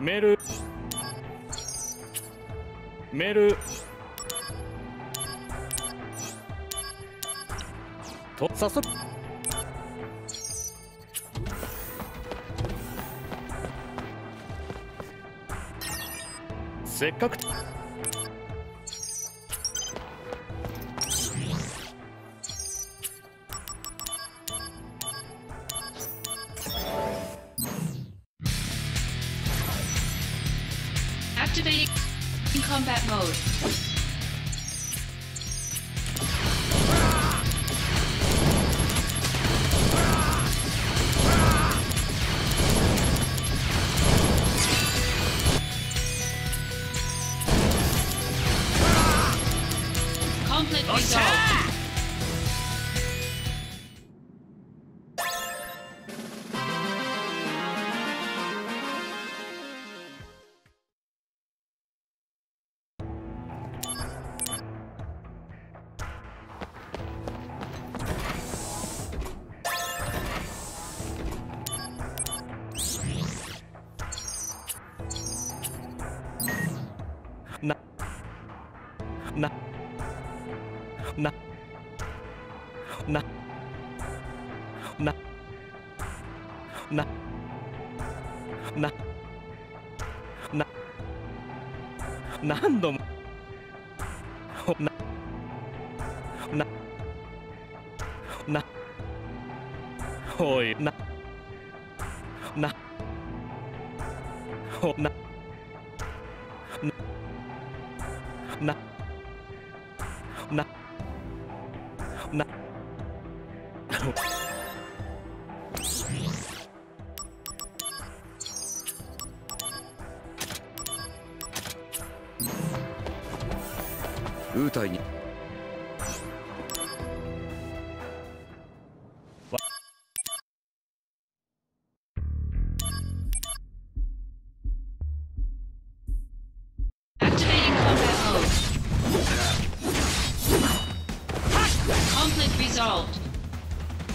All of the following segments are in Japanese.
メル。メル。とさ速。せっかく。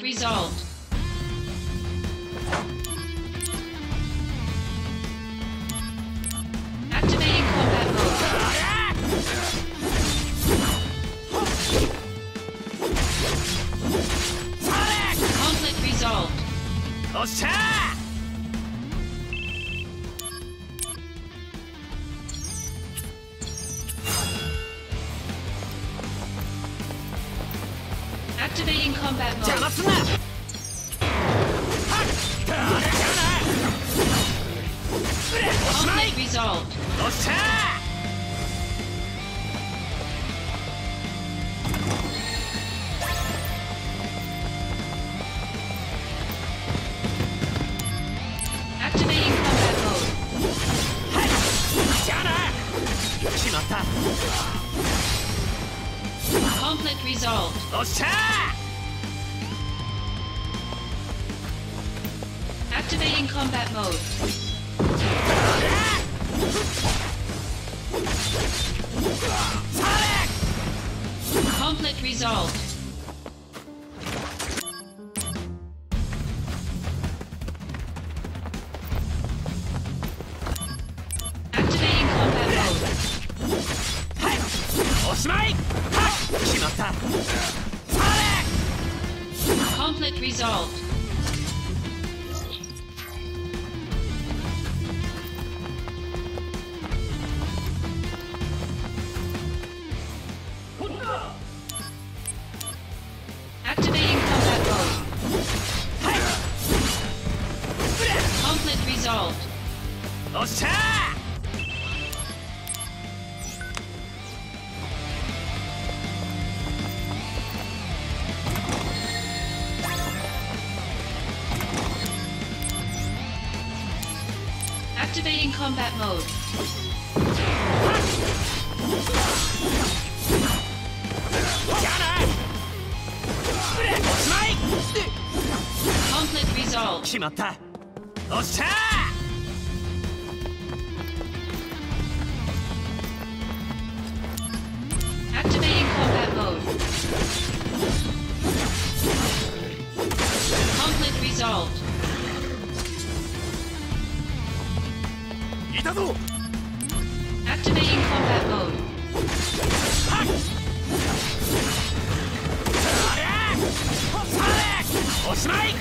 Result. Combat mode. Conflict resolved. まい。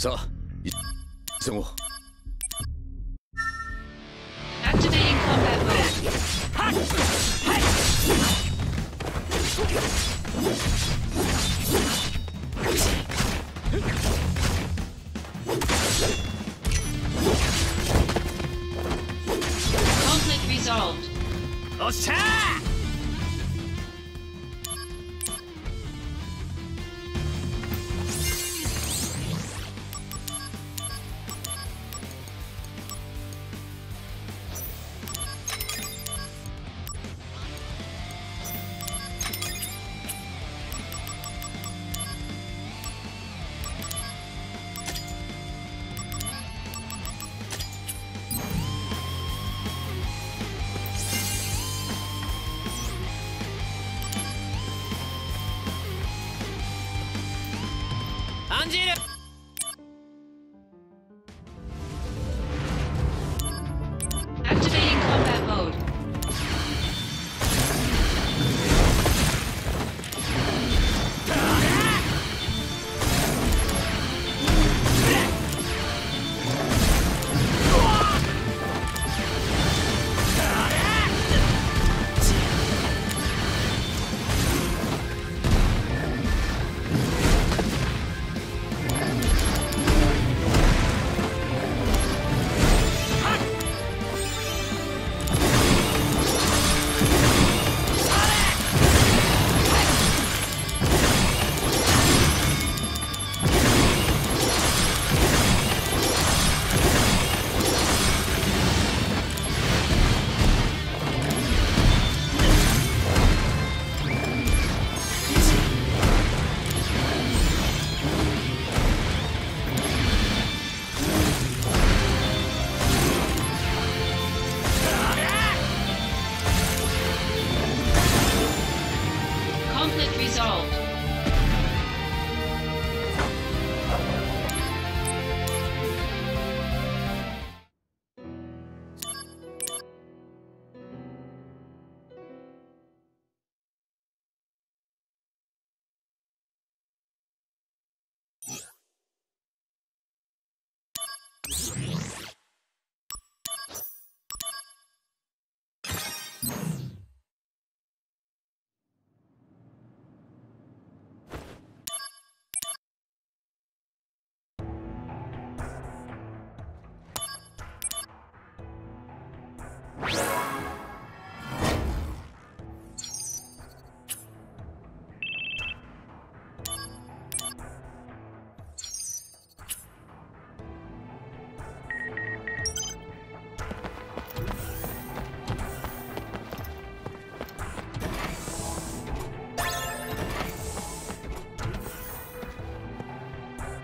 さあい急アンジ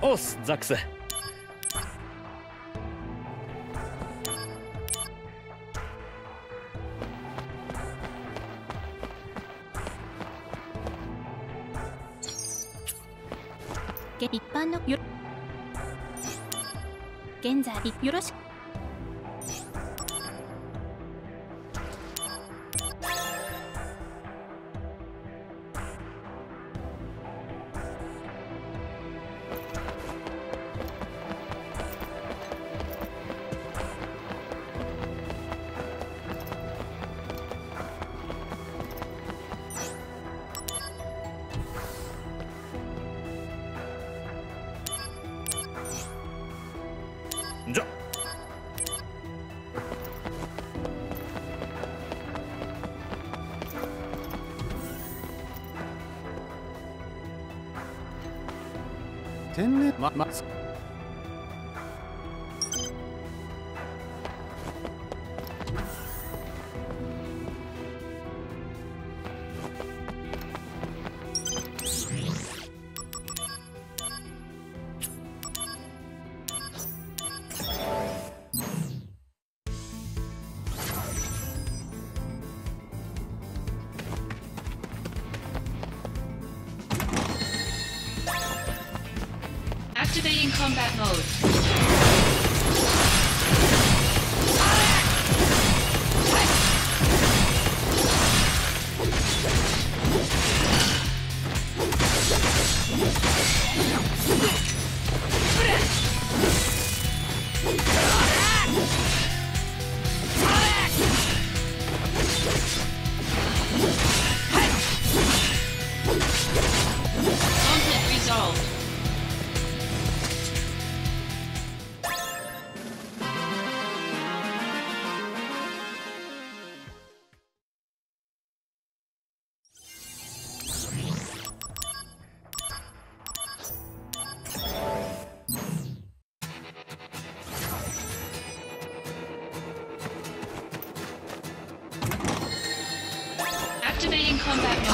オスザックス」現在よろしく。Musk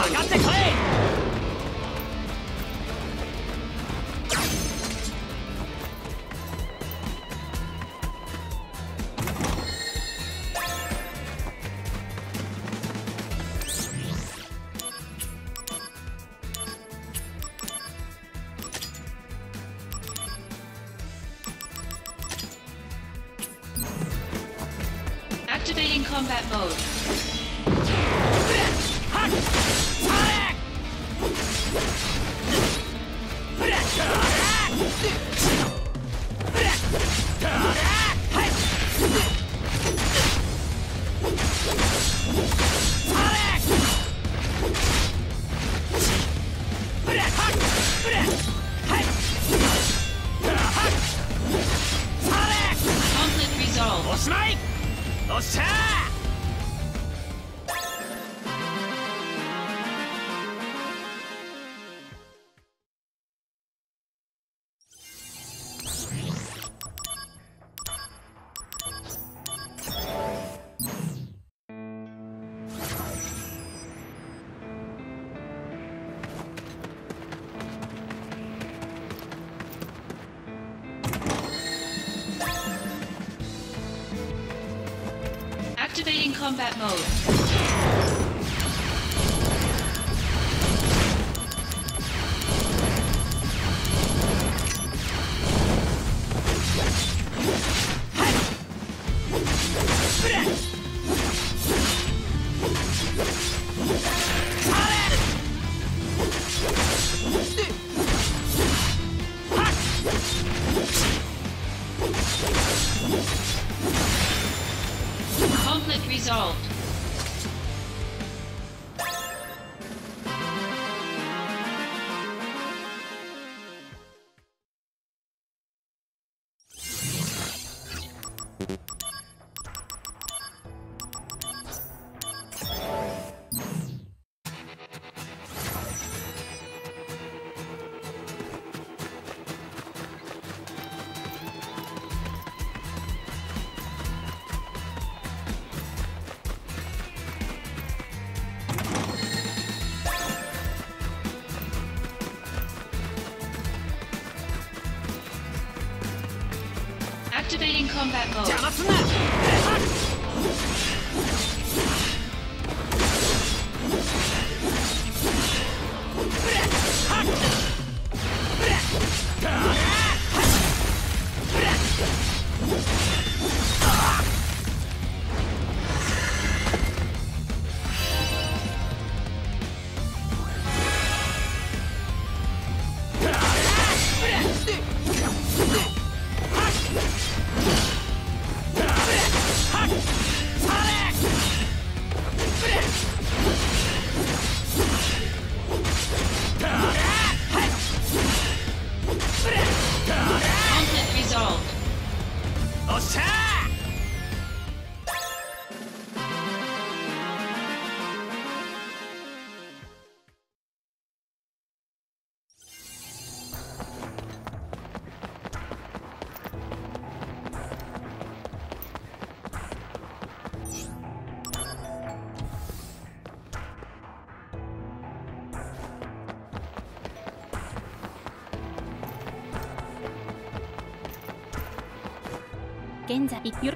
上がってこい！Combat mode. 現在よ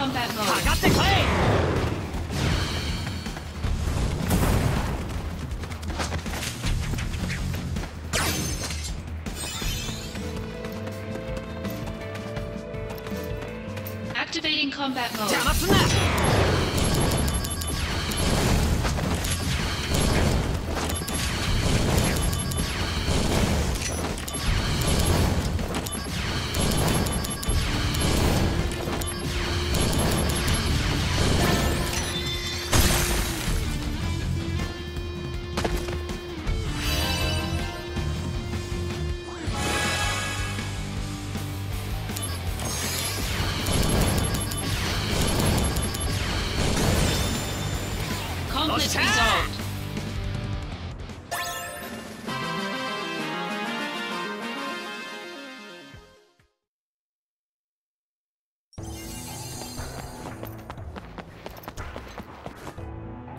かかってこい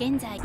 現在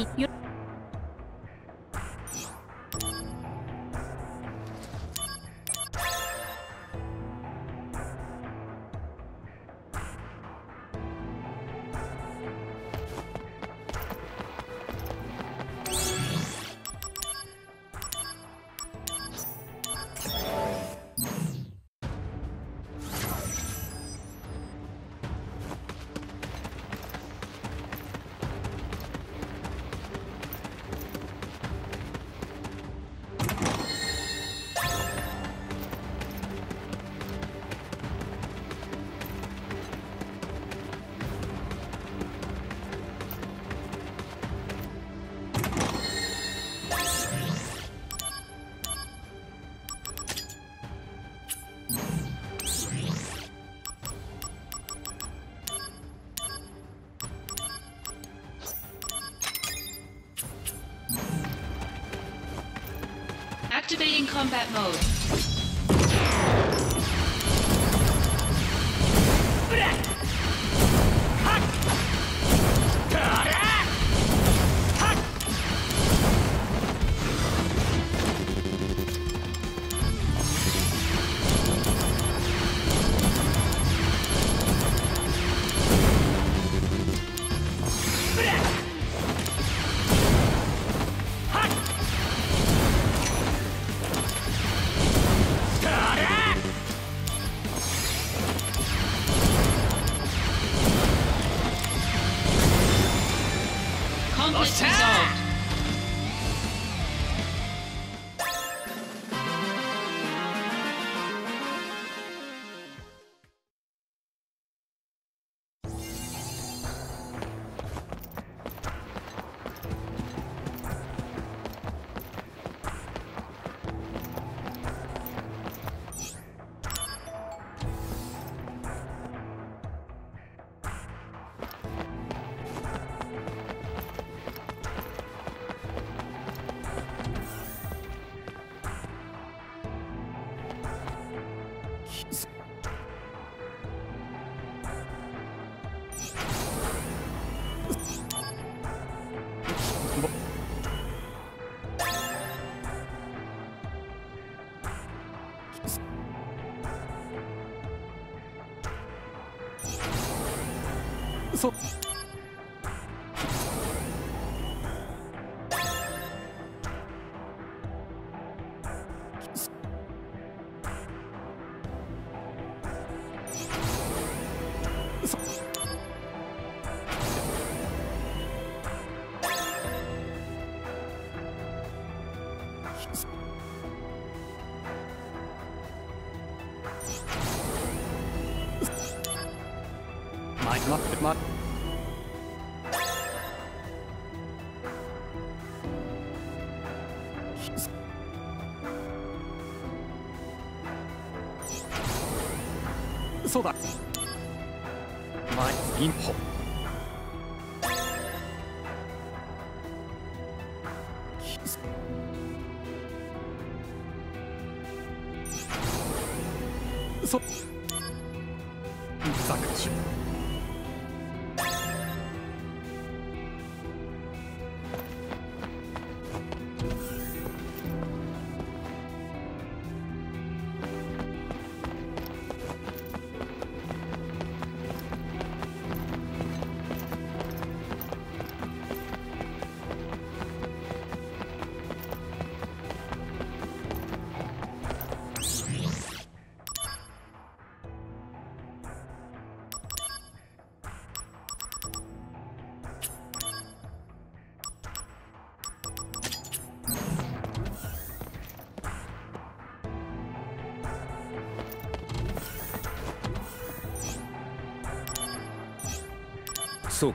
combat mode.「待って待って。そうだ。前インポそ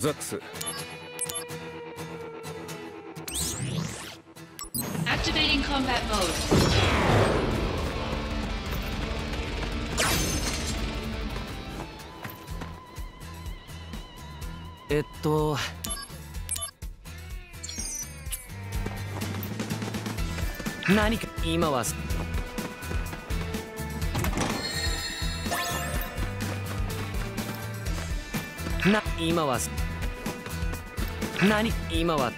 ザックス Activating combat mode. えっと何か今はな今は何？今は「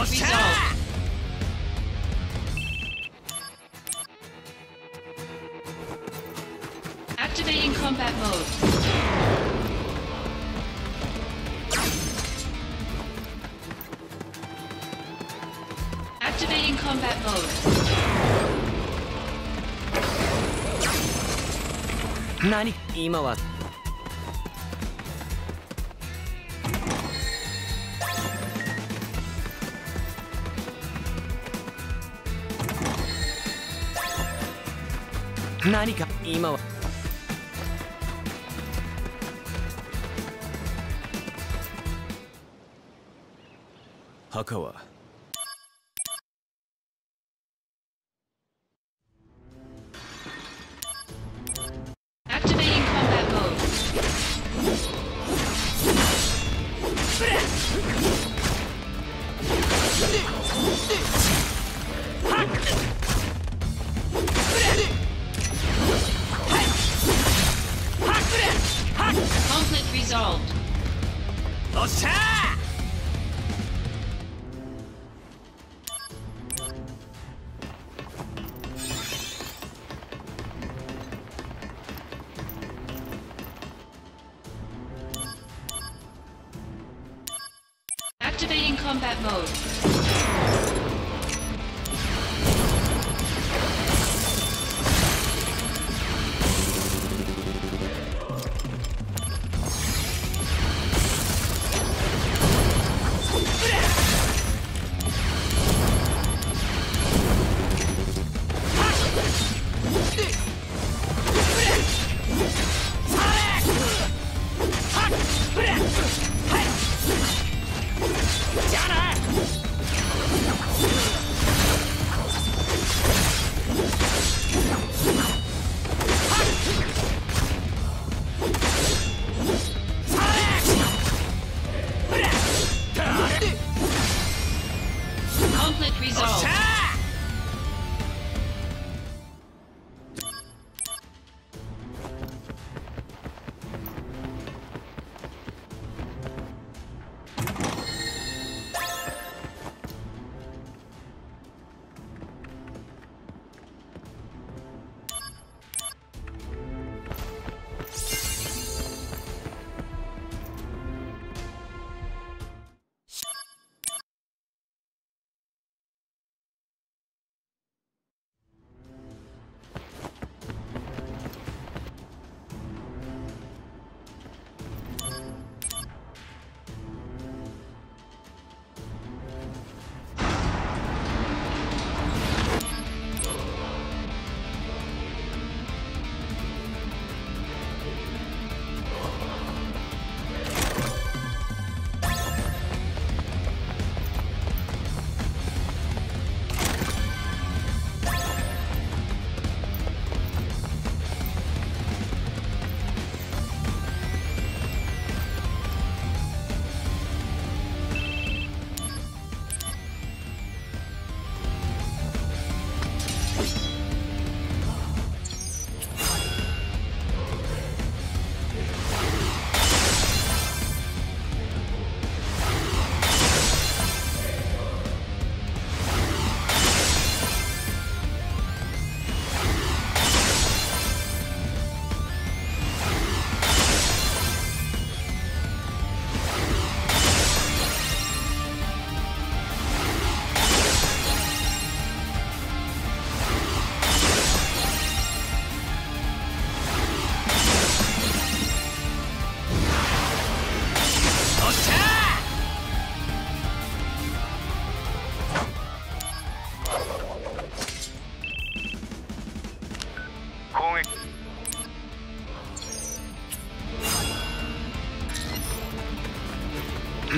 Conflict resolved. Activating combat mode. Activating combat mode. 何今は 何か今は。墓は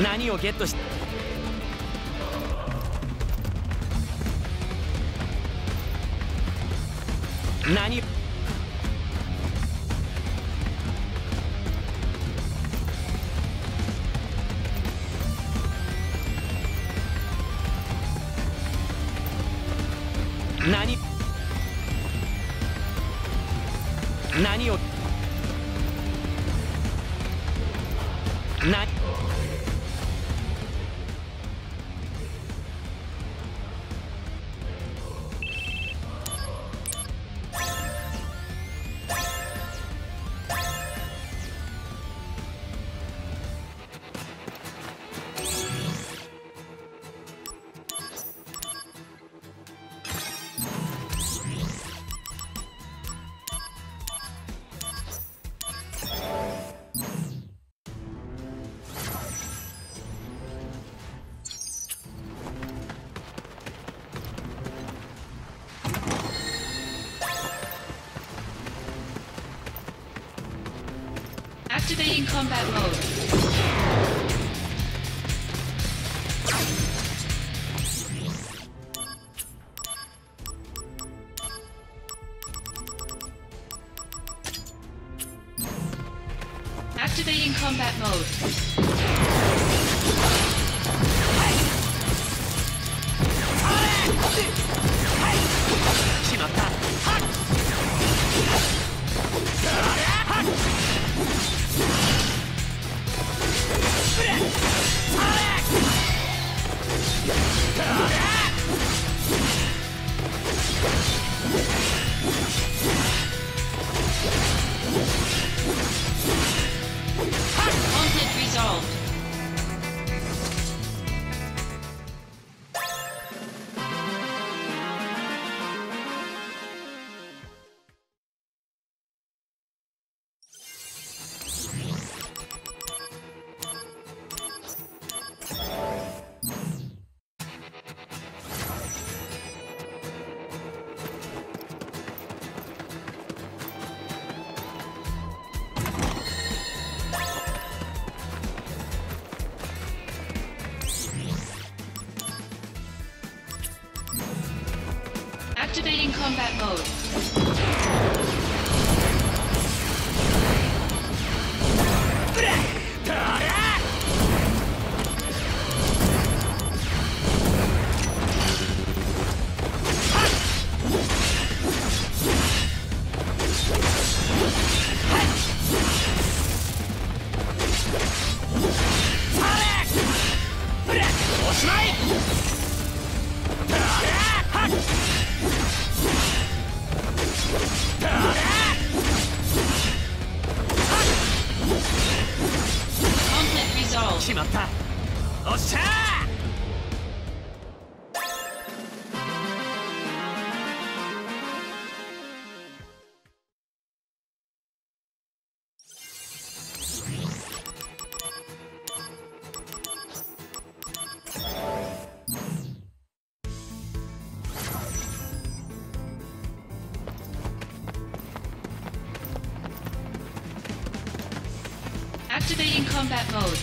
何をゲットし何 combat mode.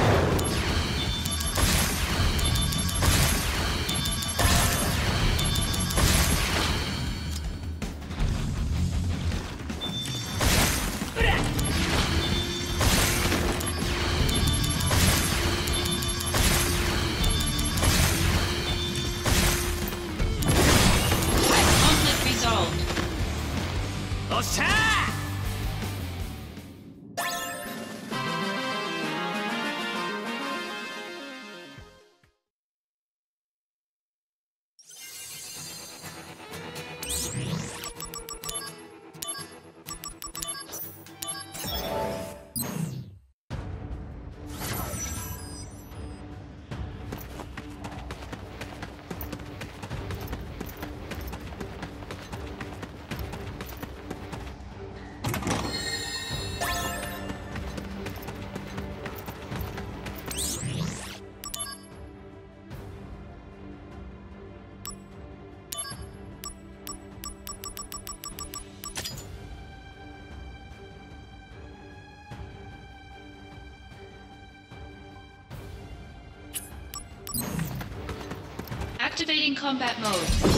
Combat mode.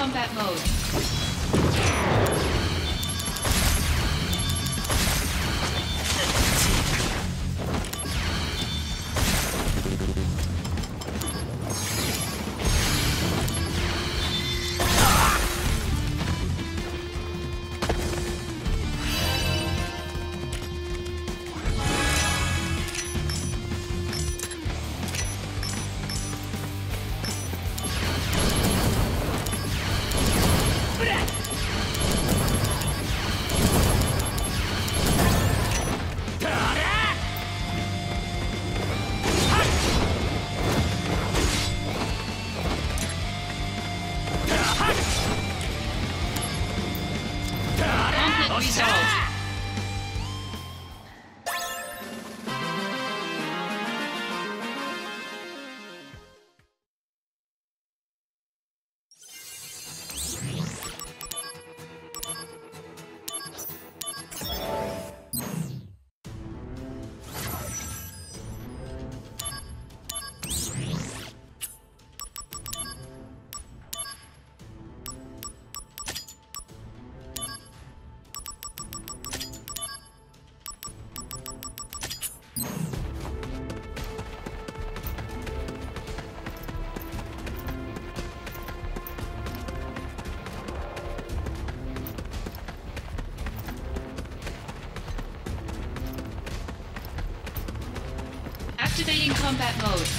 Combat mode. Combat mode.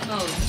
Combat mode.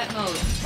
That mode.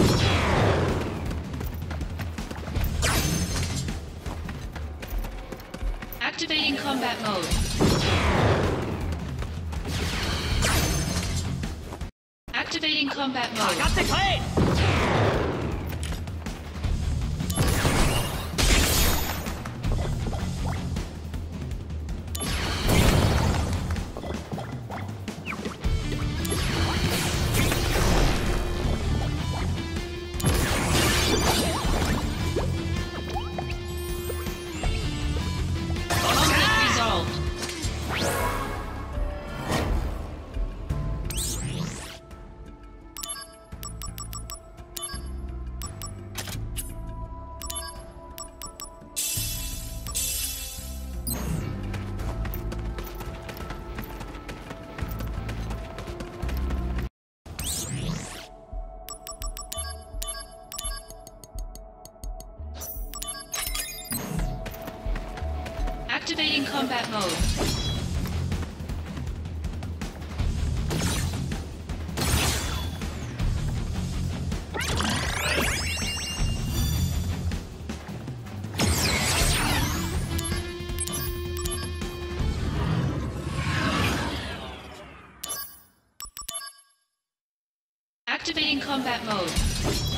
Combat mode.「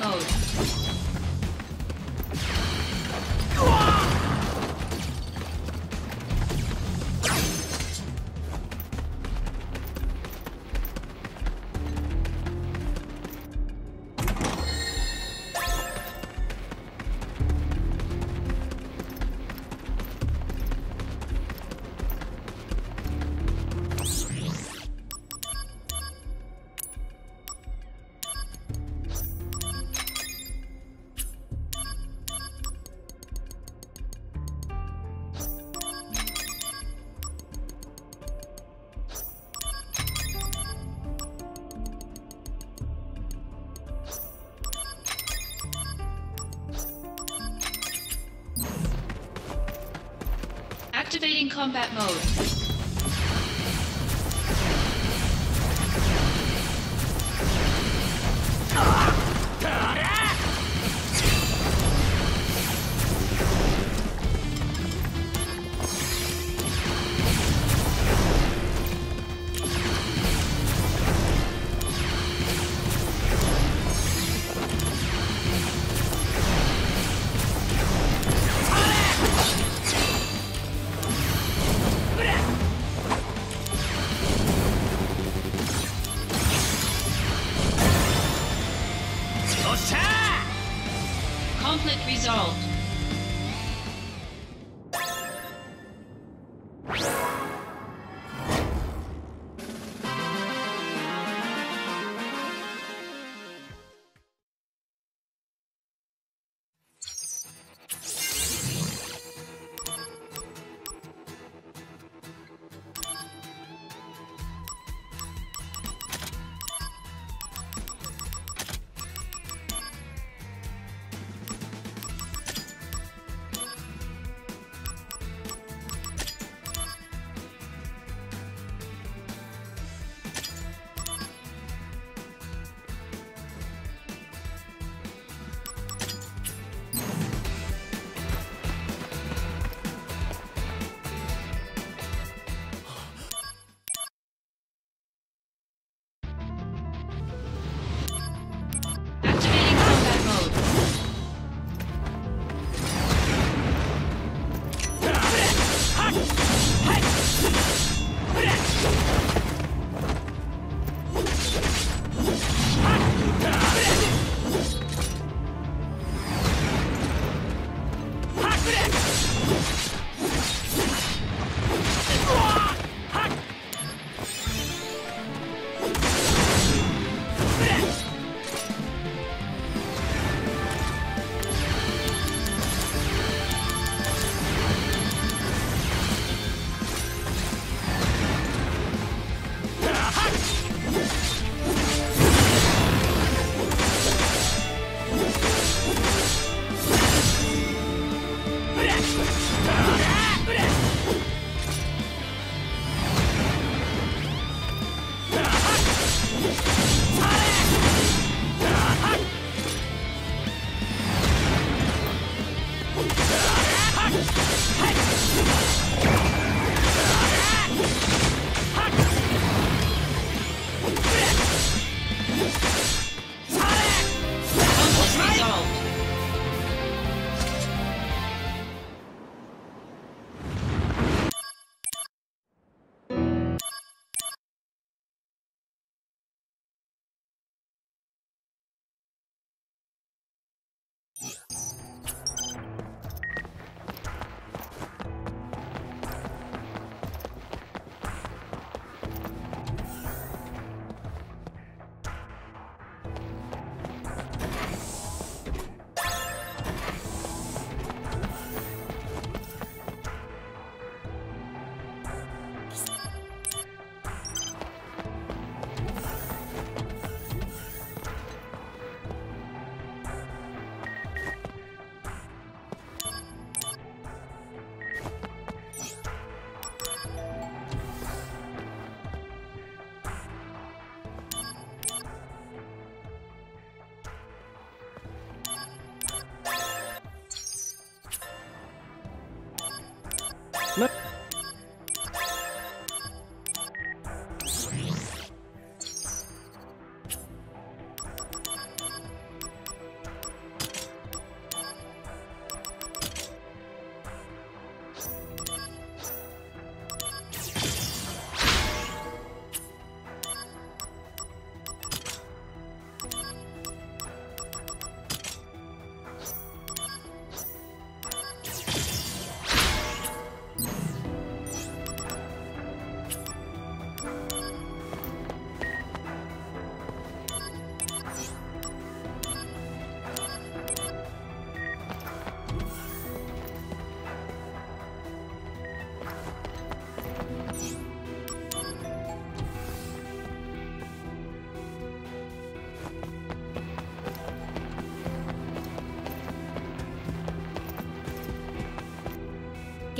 Oh. mode. Combat mode.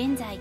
現在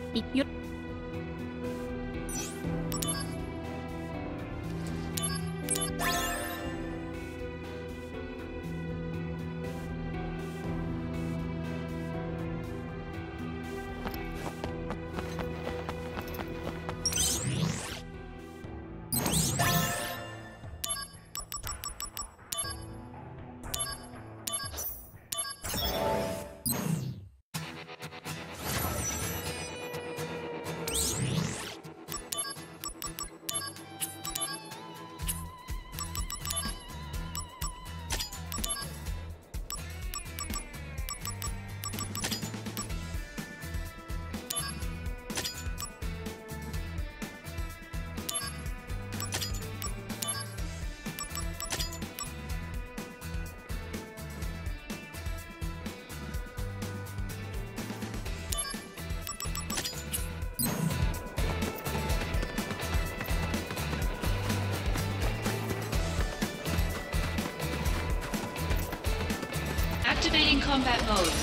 combat mode.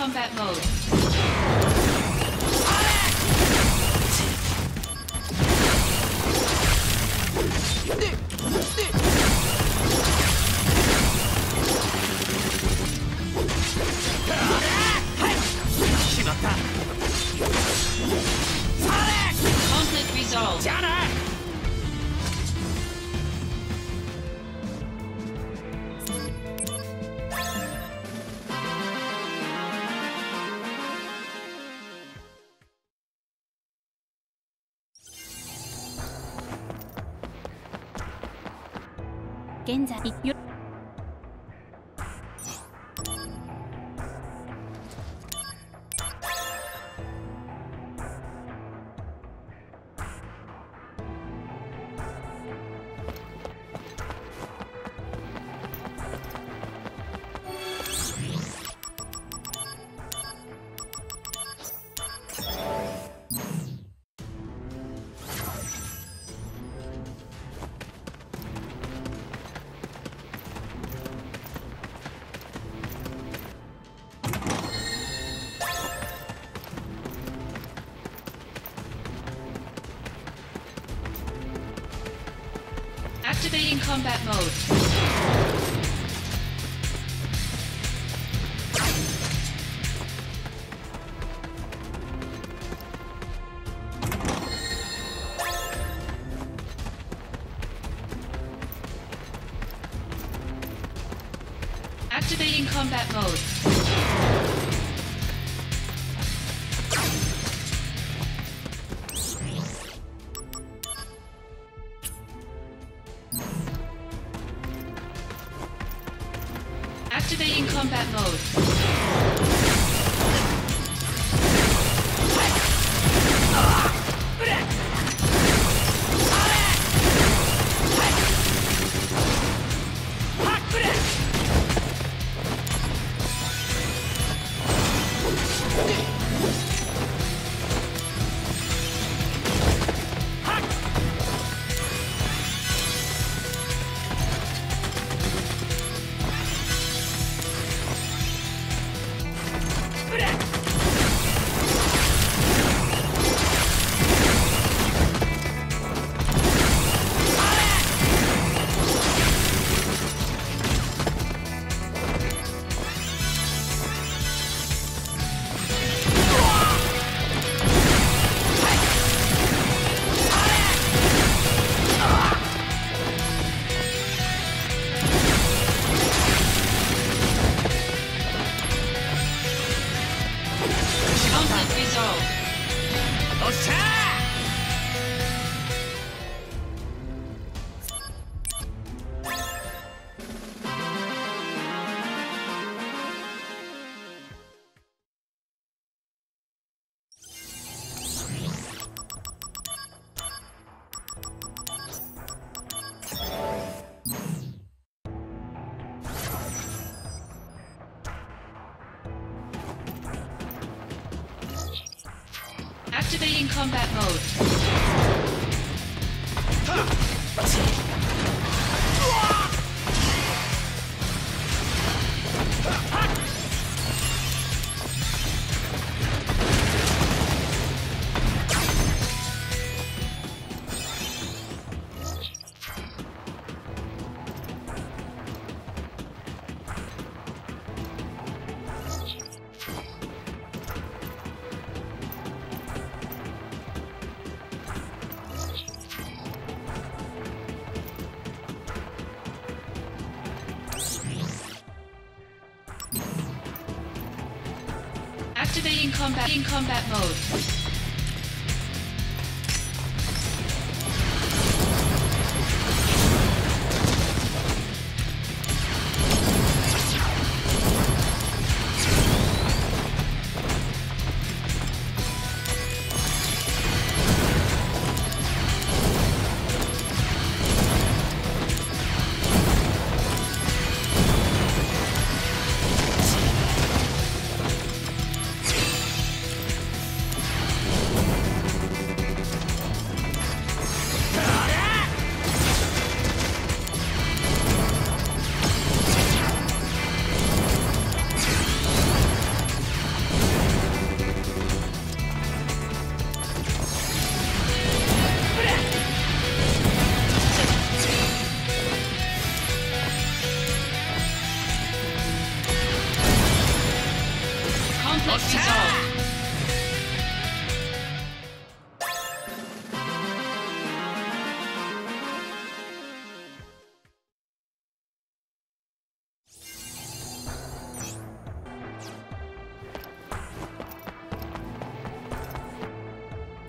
Combat mode. 現在よ「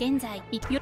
現在一票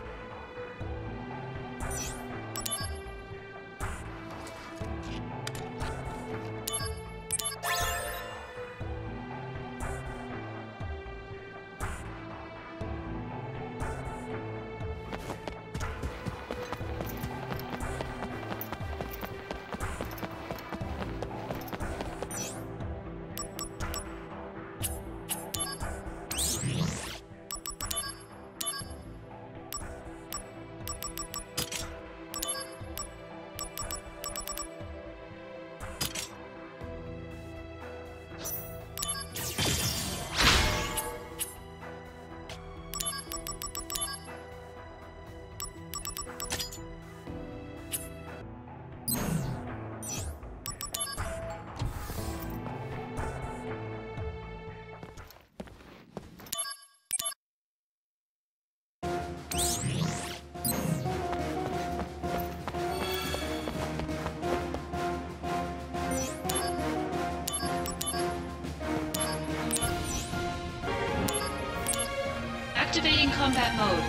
combat mode.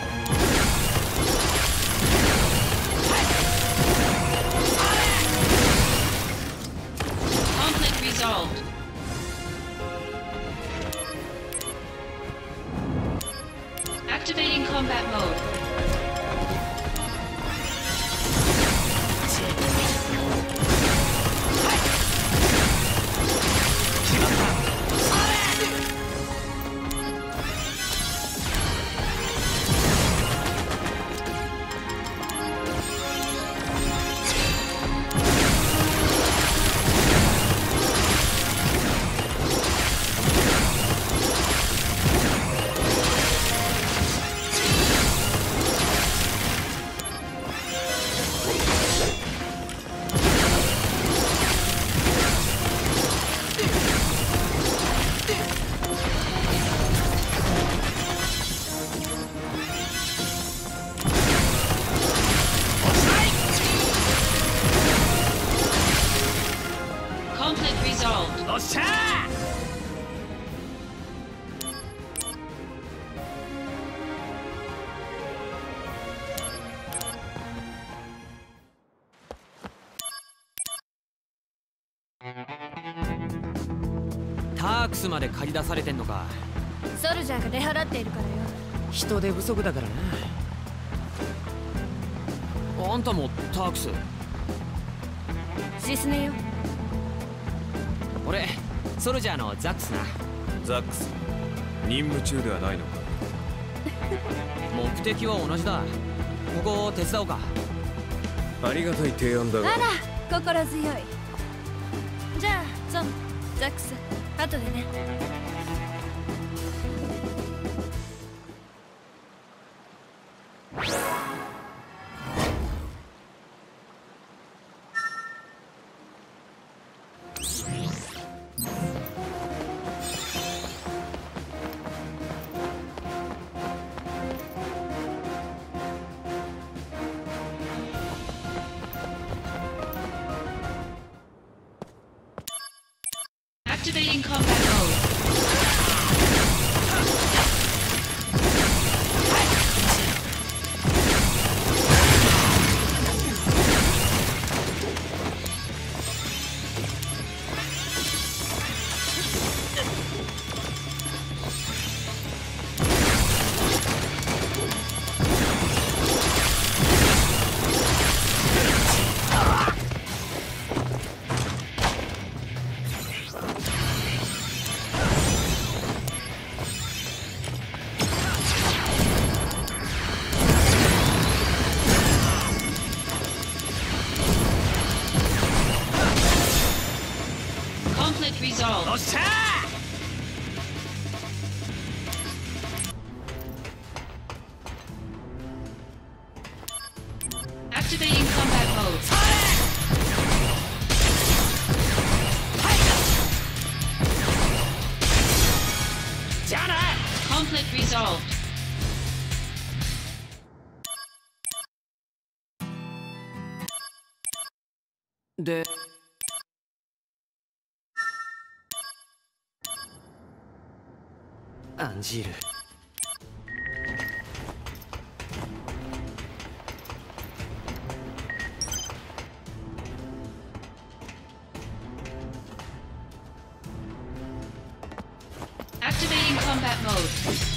り出されてんのか。ソルジャーが出払っているからよ。人手不足だからな。あんたもタークス？シスネよ。俺ソルジャーのザックスな。ザックス？任務中ではないのか。目的は同じだ。ここを手伝おうか。ありがたい提案だが。あら心強いでアンジール Activating combat mode.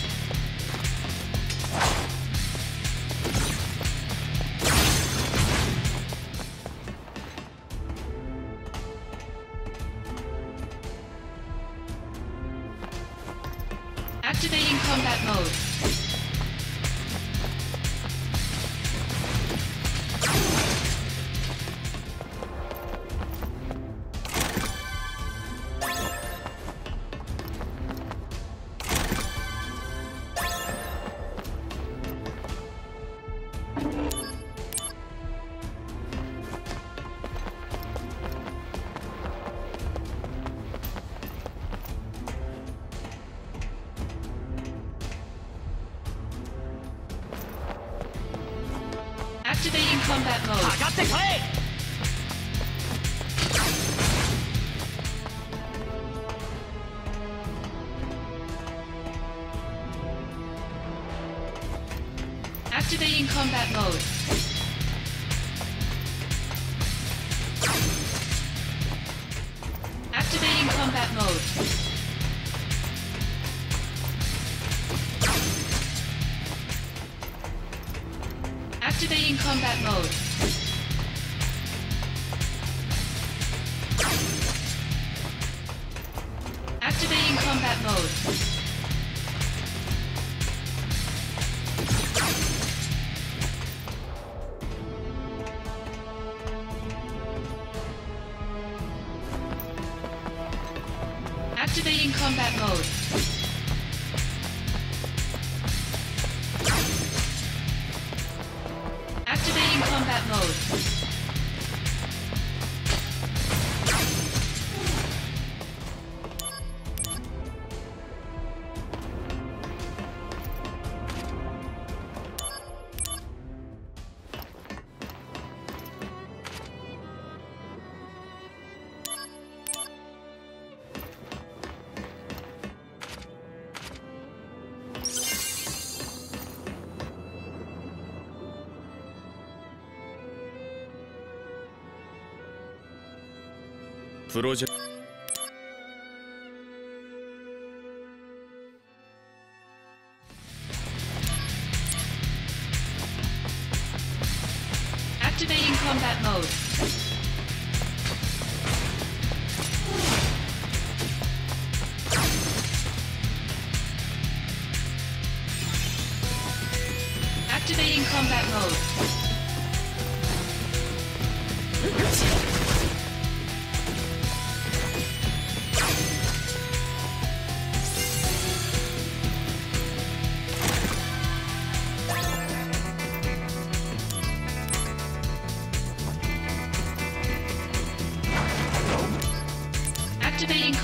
Вроде...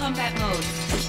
combat mode.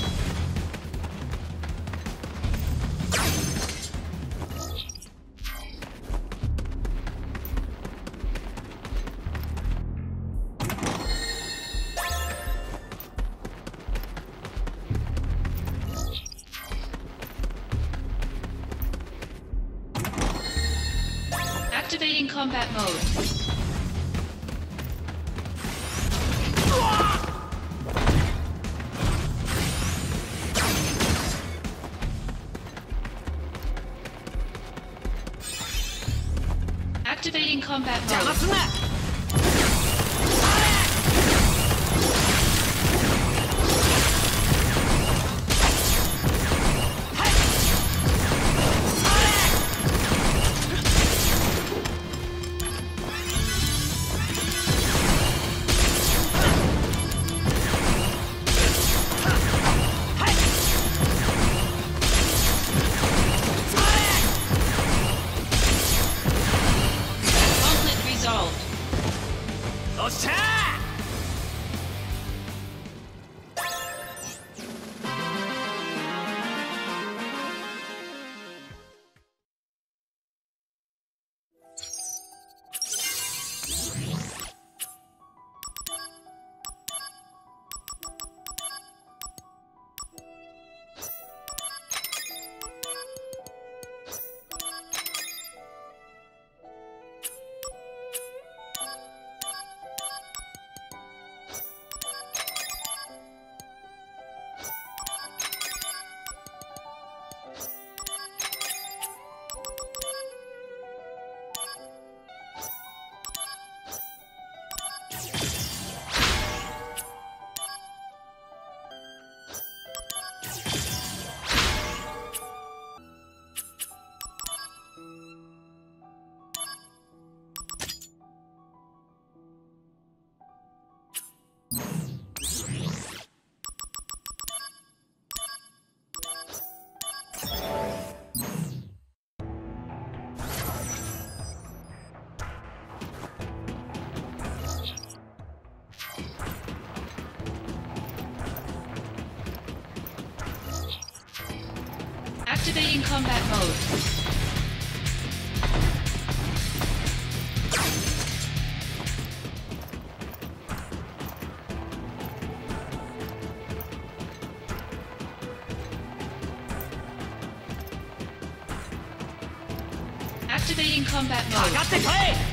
Combat 邪 Activating combat mode. Activating combat か mode.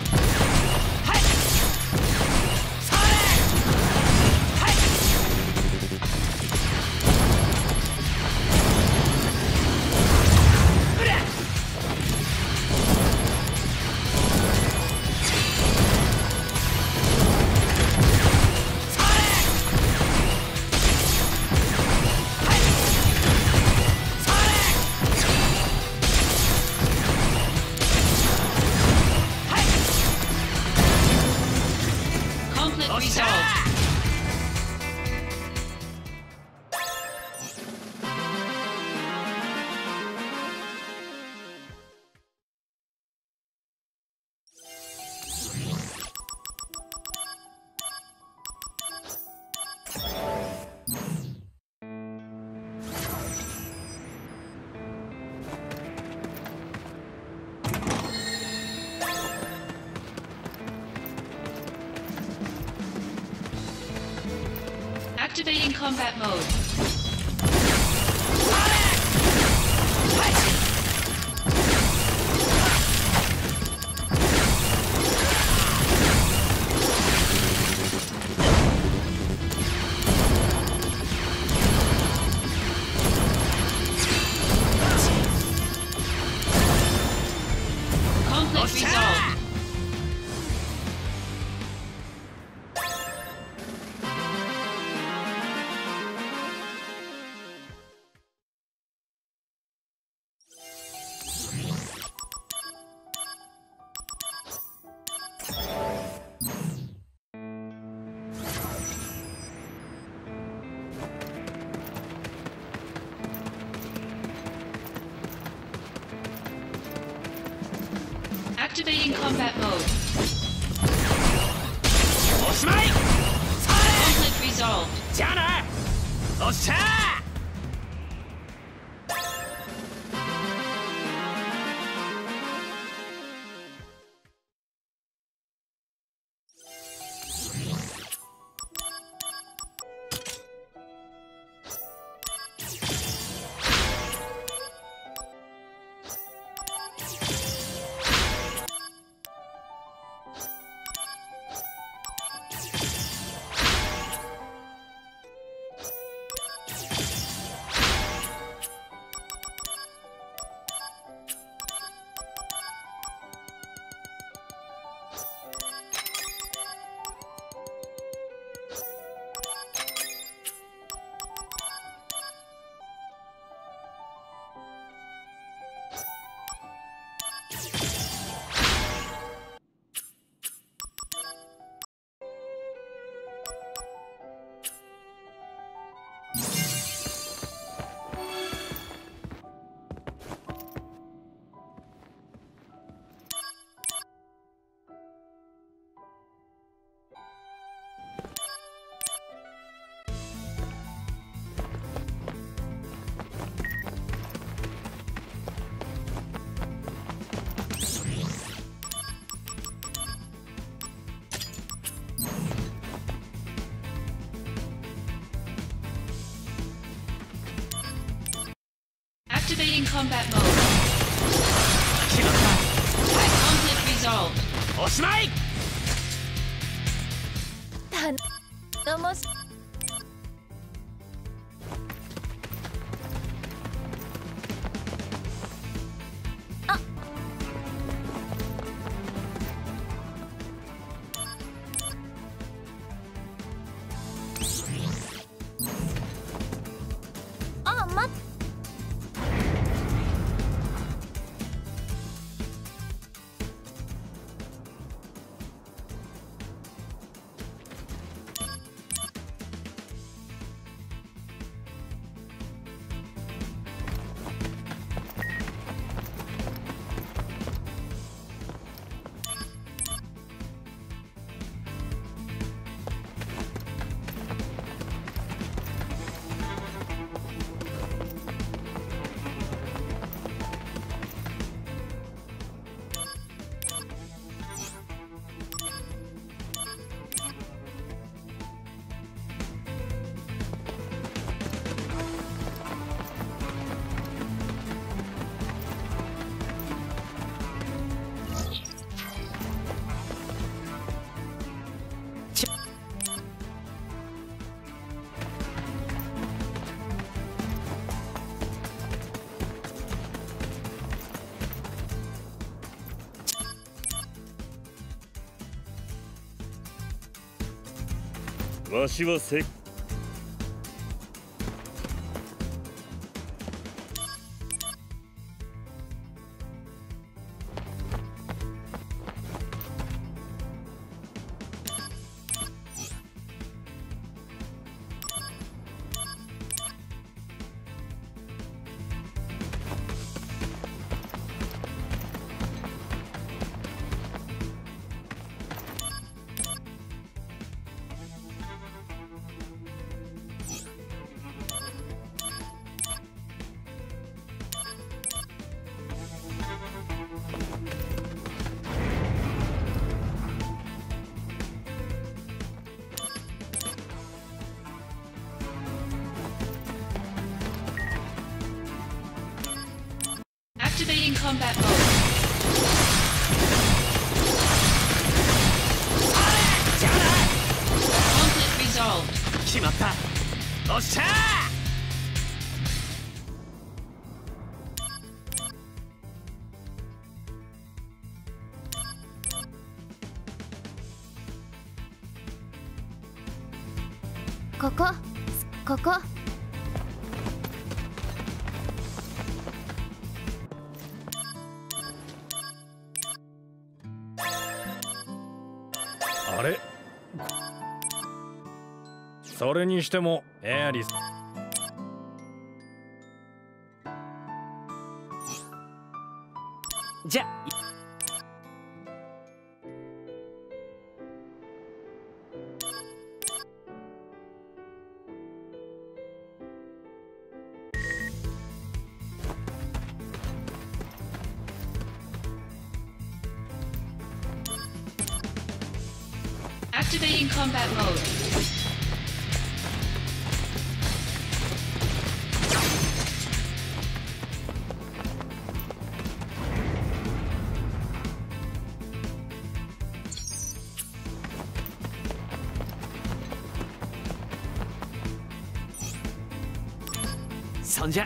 Activating combat mode. 決まっ Conflict resolved. たおしまい 私は世それにしてもエアリス抢劫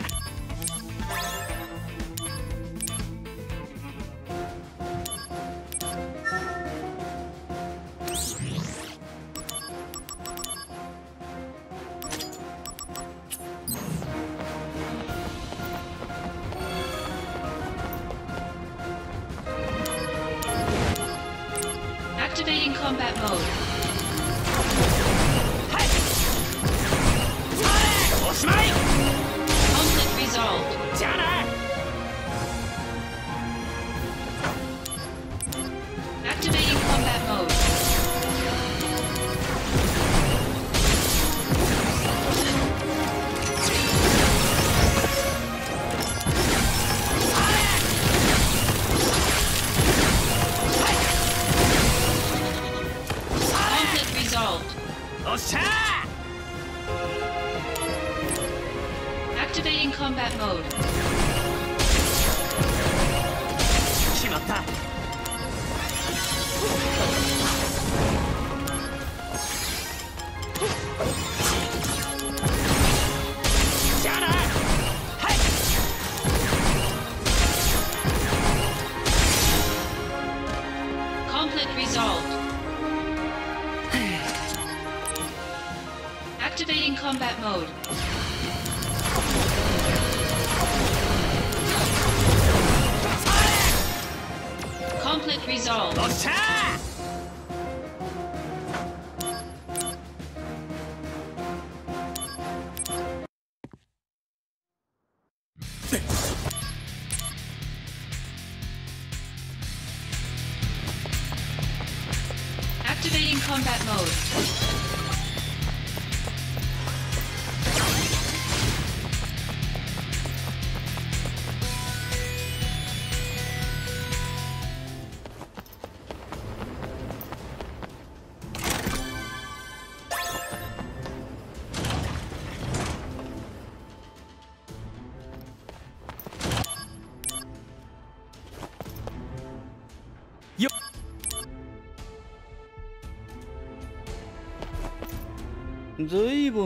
ずいぶん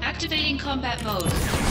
Activating combat mode.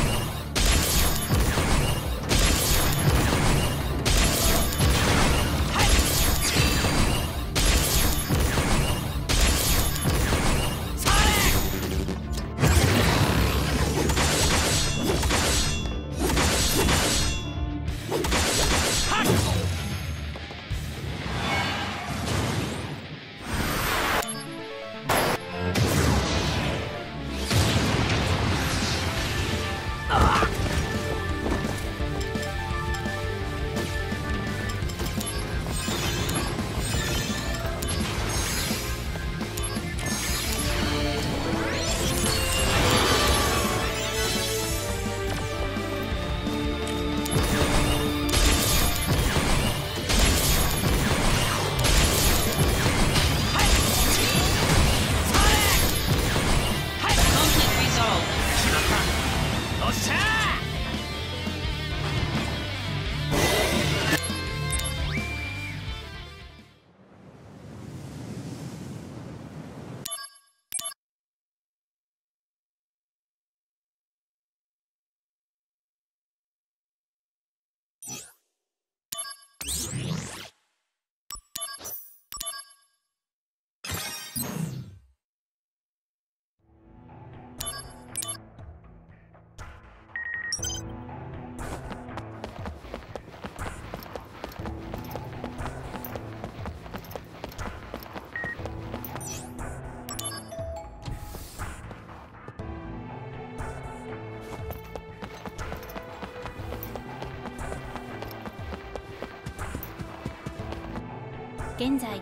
現在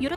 ヨロ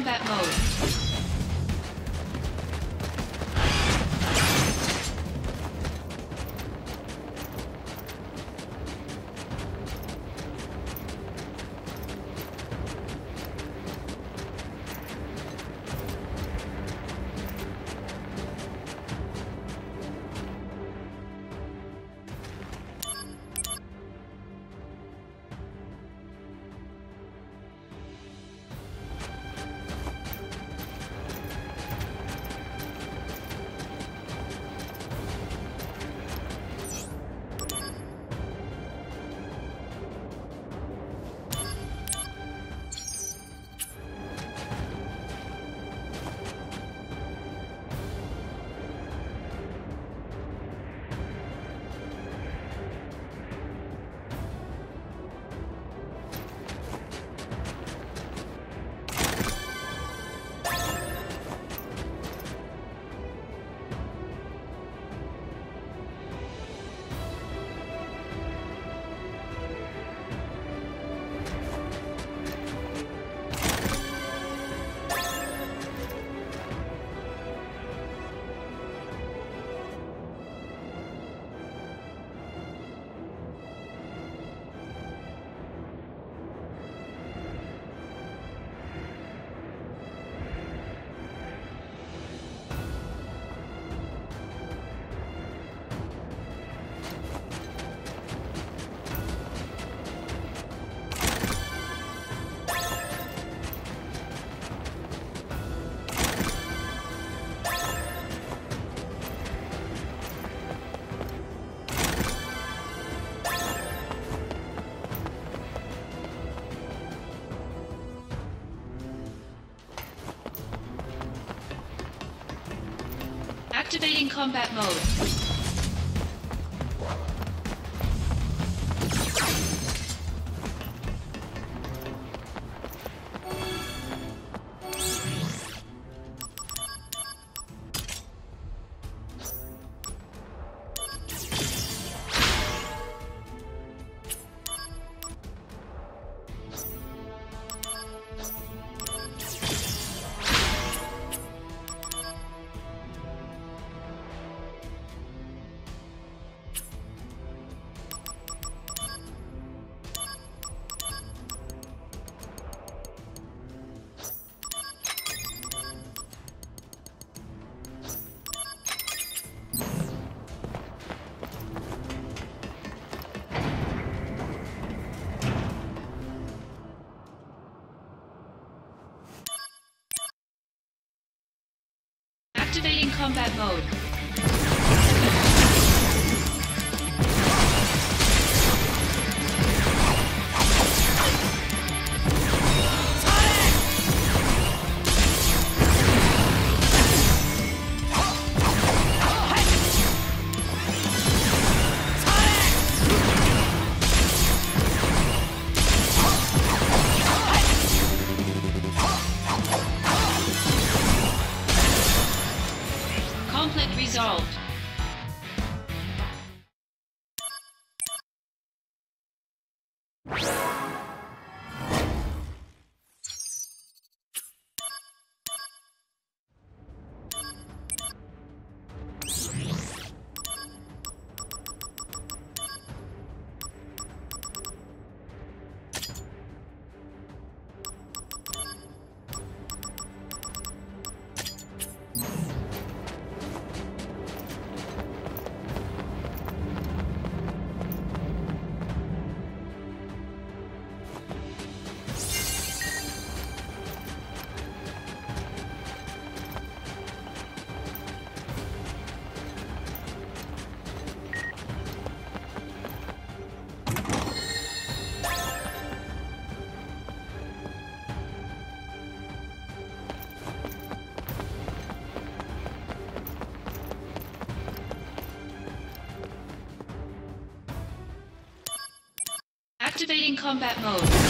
combat mode. Combat mode. Combat mode. Combat mode.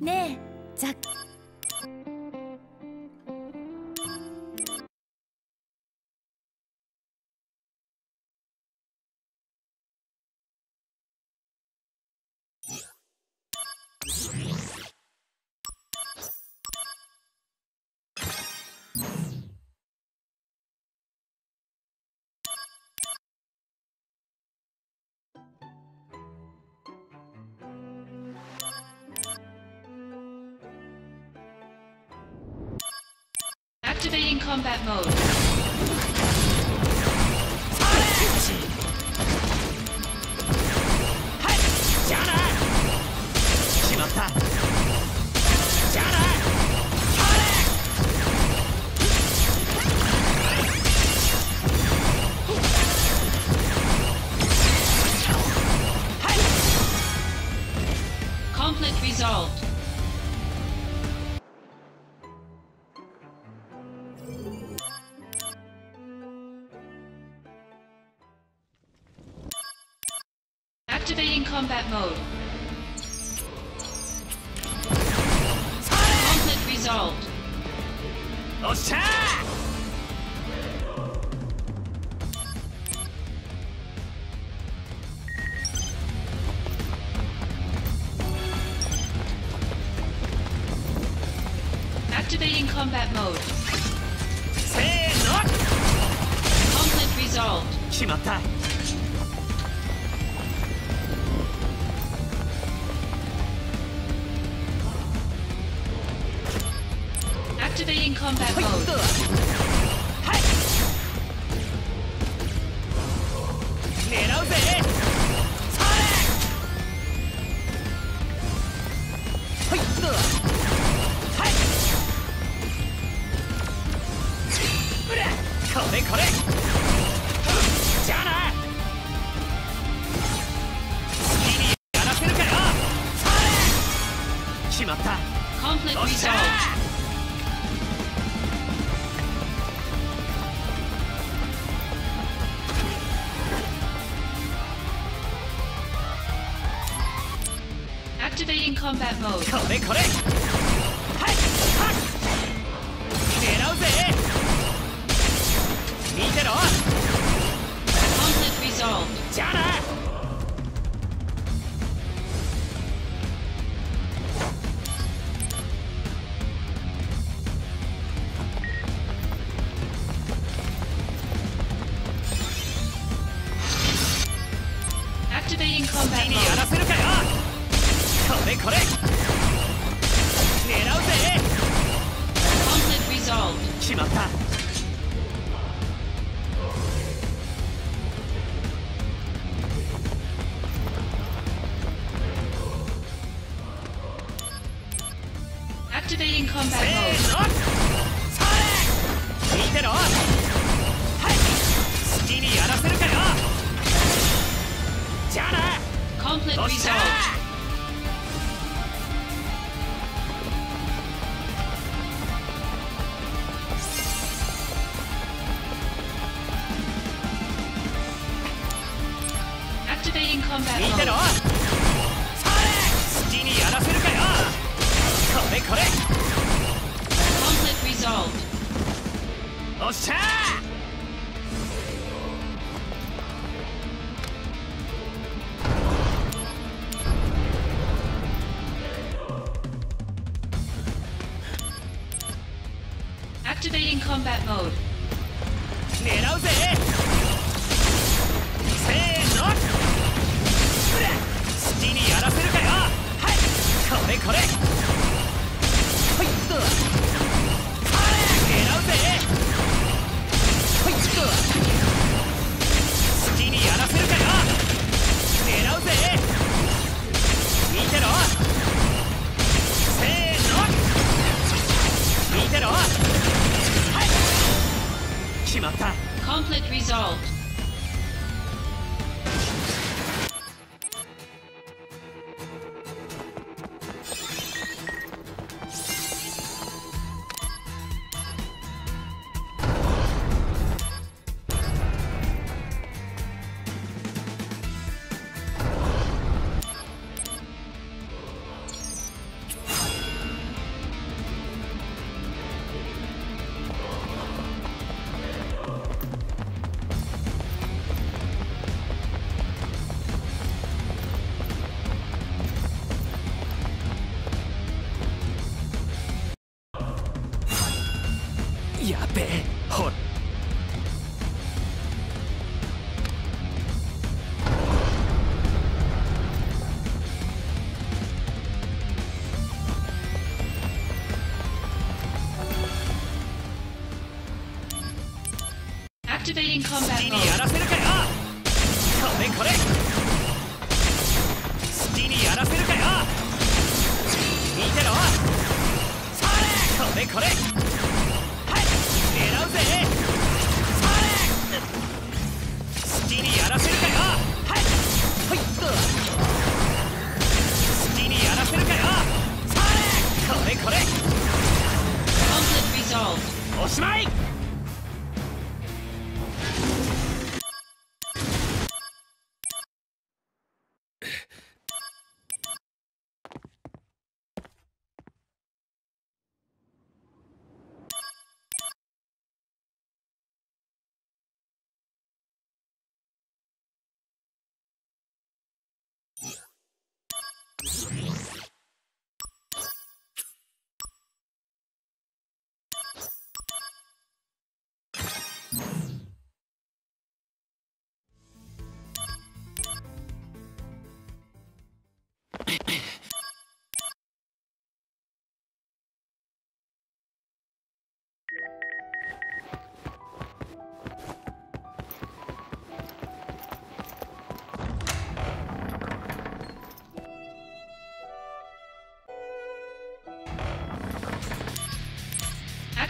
ねえザッ combat mode. combat mode. Eh, Conflict resolved.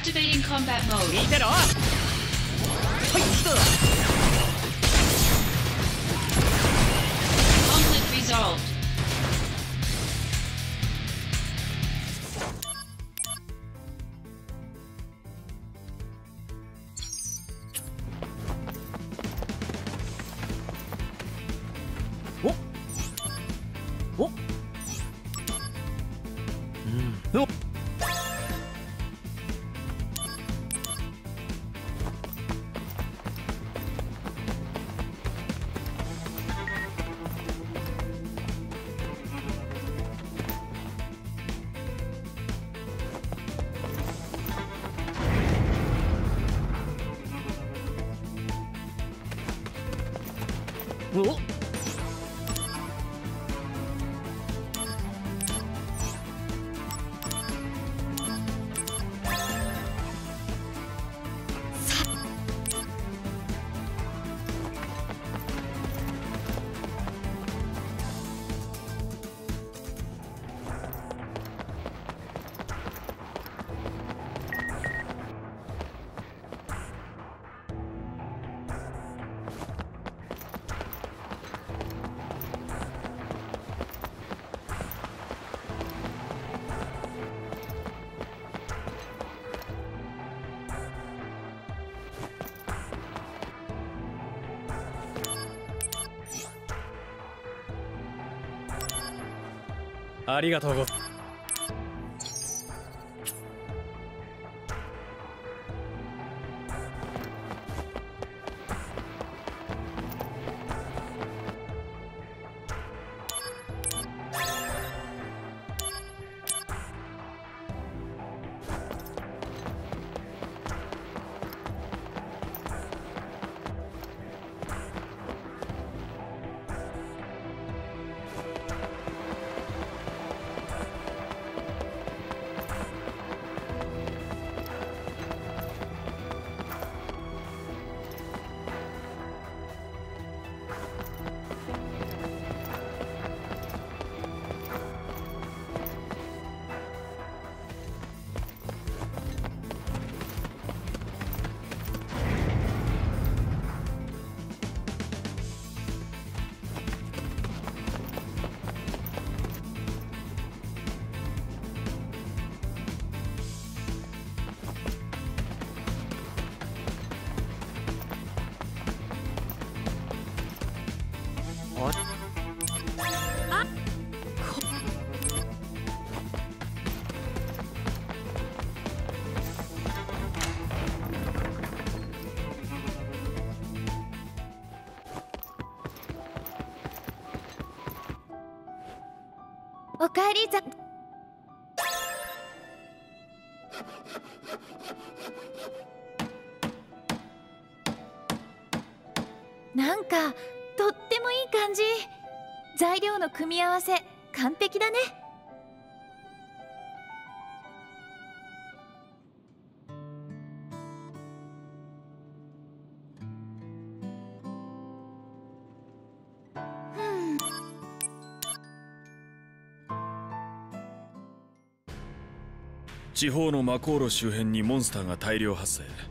Activating combat mode. Conflict resolved. ありがとうございます。かえりざなんかとってもいい感じ。材料の組み合わせ完璧だね。地方のマコーロ周辺にモンスターが大量発生。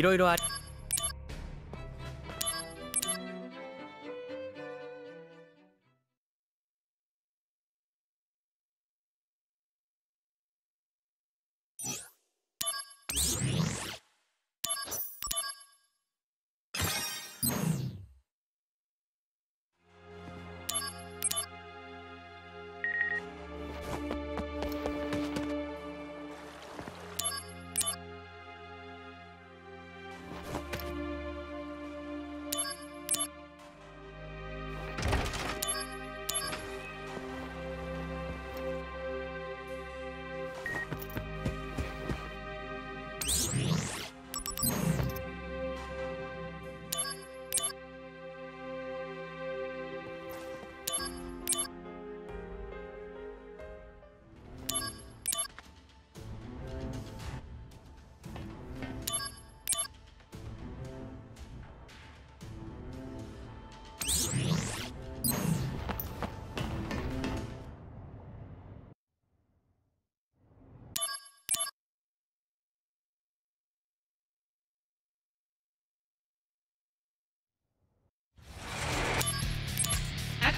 いろいろあり「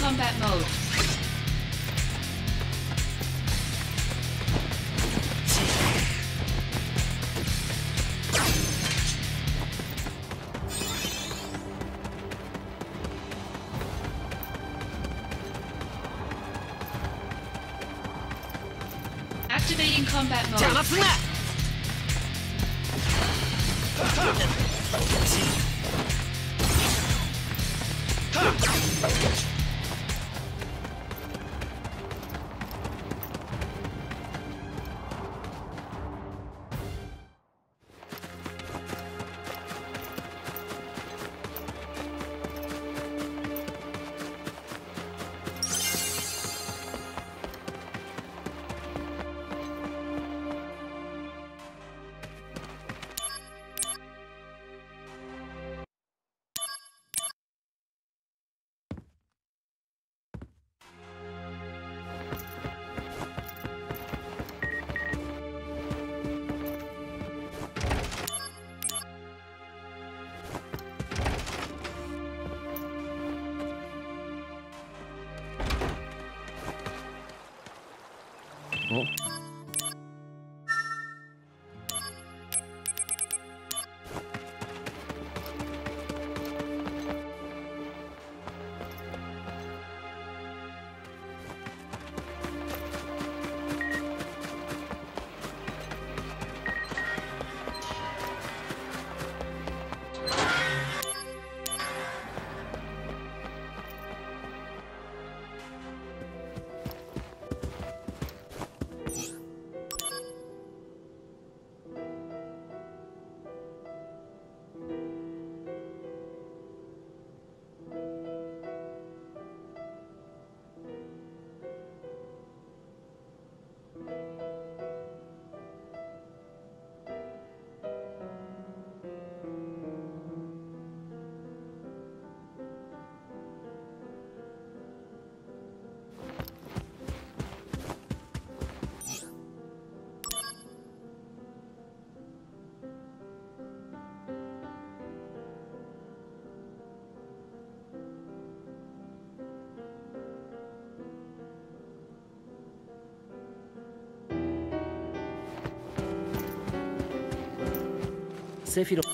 Combat mode.「Céfiro.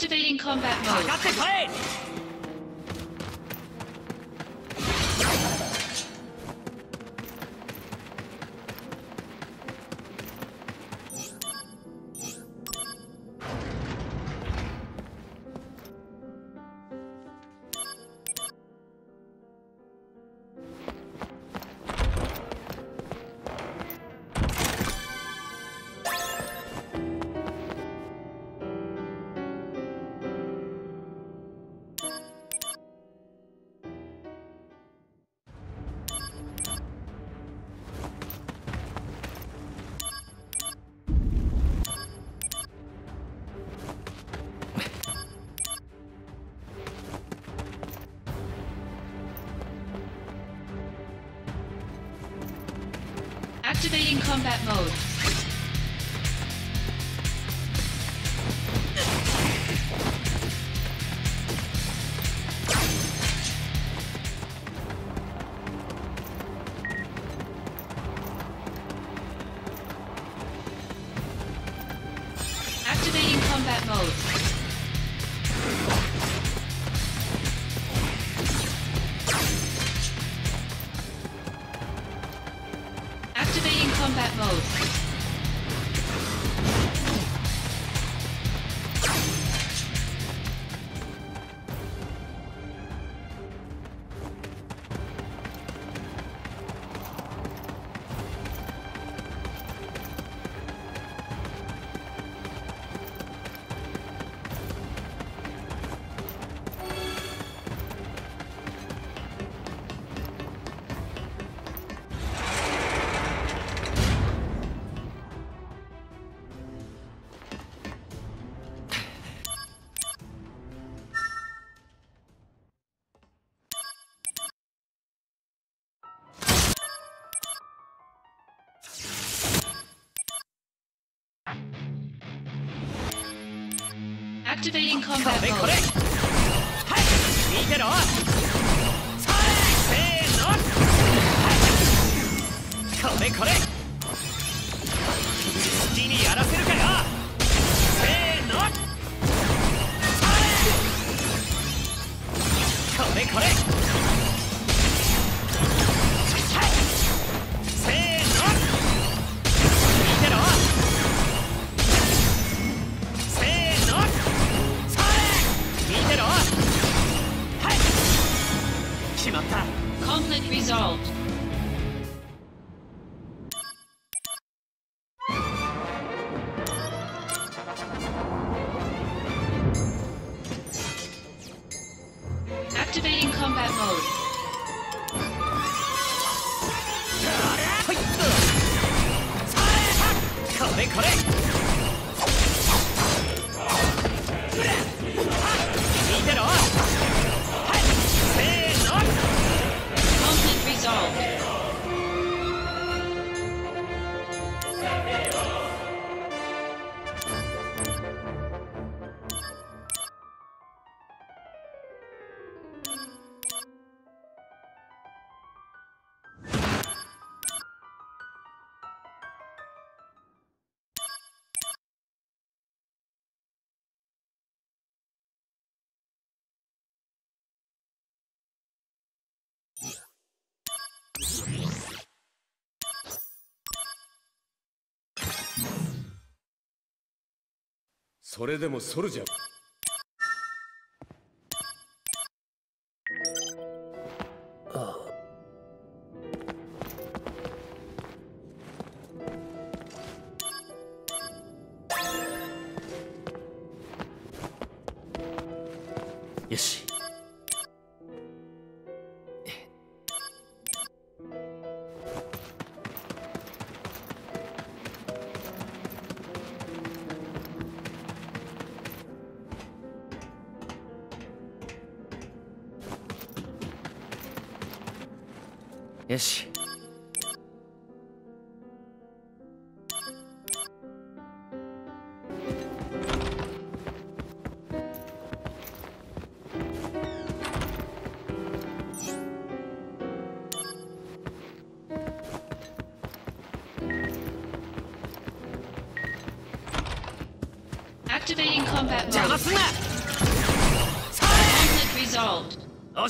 Activating combat か mode. かってこ Activating combat mode. Hey. combat mode. それでもソルジャー。Snap! End result. Oh,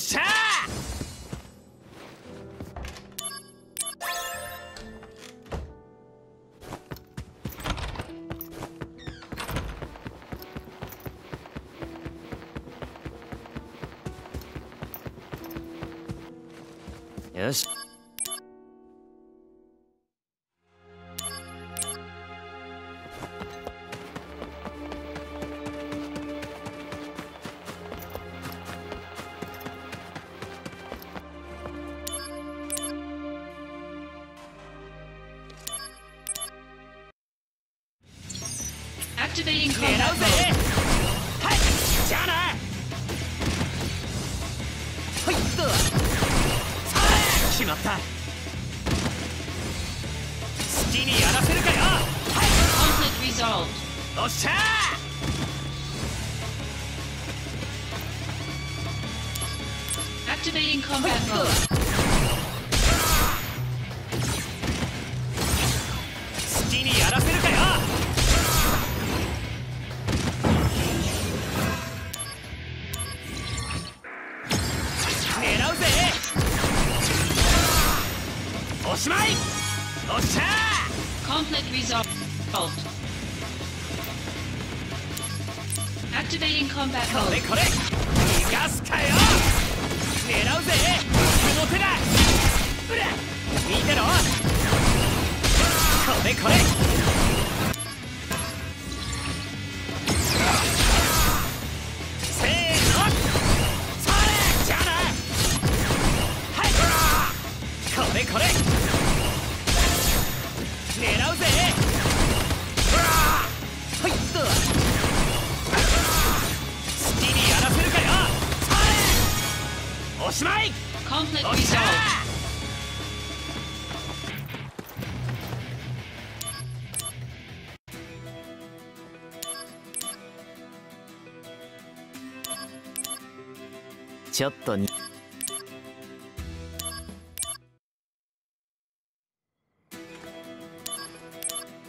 ちょっとに。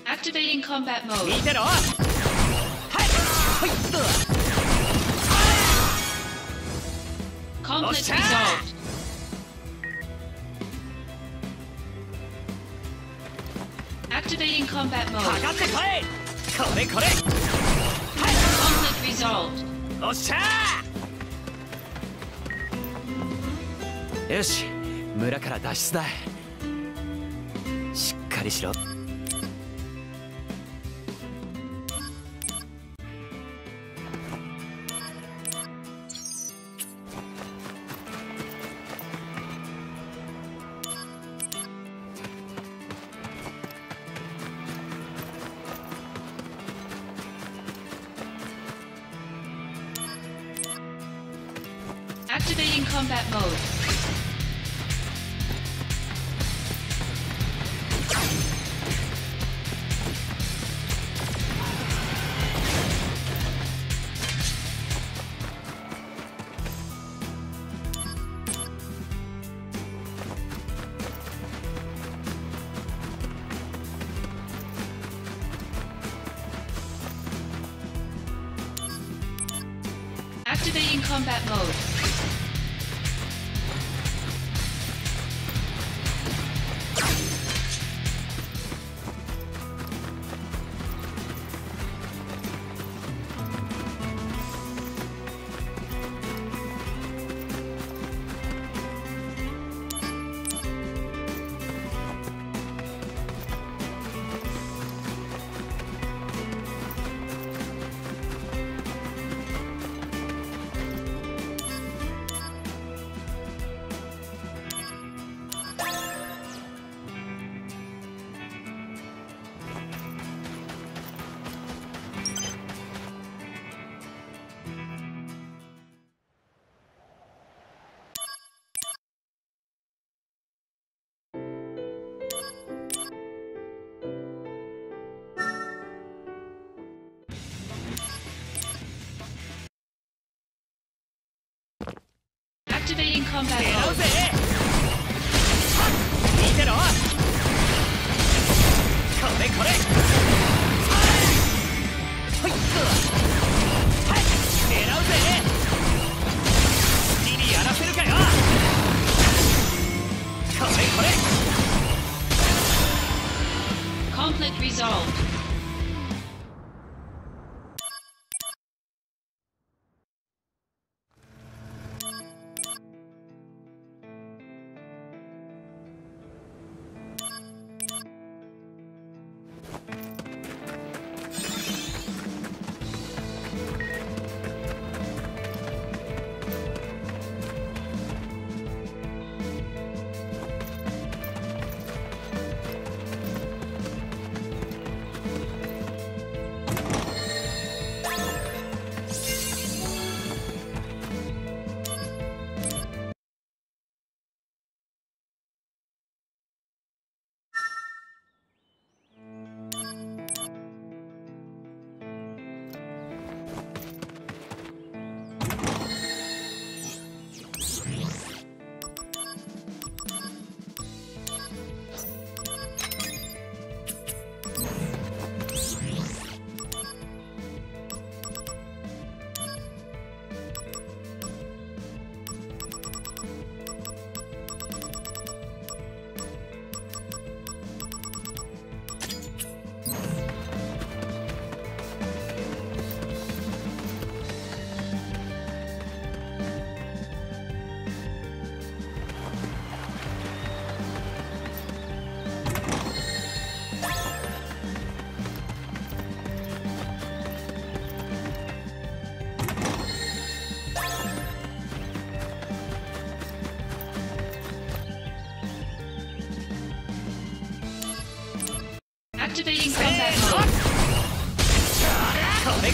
Activating combat mode. 見てろ。はい。はい。Conflict resolved. かかってこいこれこれはい Conflict resolved おっしゃーよし村から脱出だ。しっかりしろ。